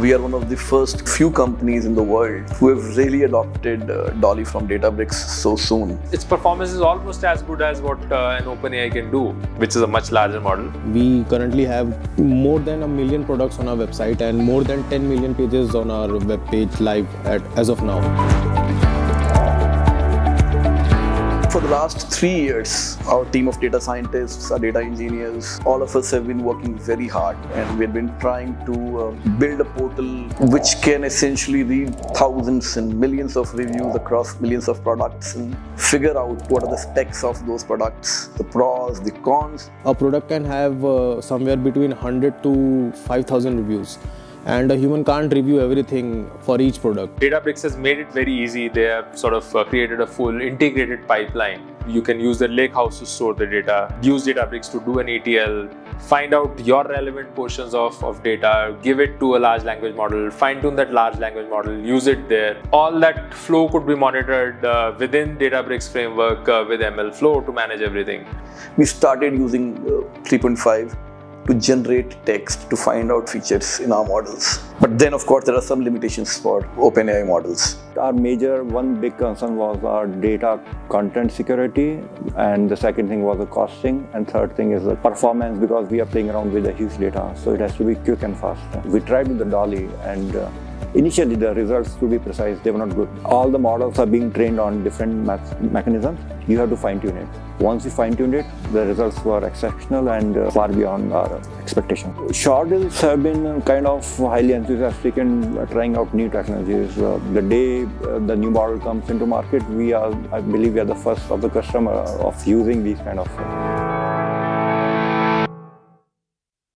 we are one of the first few companies in the world who have really adopted uh, Dolly from Databricks so soon. Its performance is almost as good as what uh, an OpenAI can do, which is a much larger model. We currently have more than a million products on our website and more than 10 million pages on our web page live at, as of now. For the last three years, our team of data scientists, our data engineers, all of us have been working very hard and we've been trying to uh, build a portal which can essentially read thousands and millions of reviews across millions of products and figure out what are the specs of those products, the pros, the cons. A product can have uh, somewhere between 100 to 5000 reviews and a human can't review everything for each product. Databricks has made it very easy. They have sort of uh, created a full integrated pipeline. You can use the lakehouse to store the data, use Databricks to do an ETL, find out your relevant portions of, of data, give it to a large language model, fine tune that large language model, use it there. All that flow could be monitored uh, within Databricks framework uh, with MLflow to manage everything. We started using uh, 3.5 to generate text to find out features in our models. But then of course there are some limitations for OpenAI models. Our major one big concern was our data content security and the second thing was the costing and third thing is the performance because we are playing around with the huge data so it has to be quick and fast. We tried with the Dolly and uh, Initially, the results, to be precise, they were not good. All the models are being trained on different mechanisms. You have to fine-tune it. Once you fine-tuned it, the results were exceptional and uh, far beyond our expectations. Shorthills have been kind of highly enthusiastic in uh, trying out new technologies. Uh, the day uh, the new model comes into market, we are, I believe, we are the first of the customer of using these kind of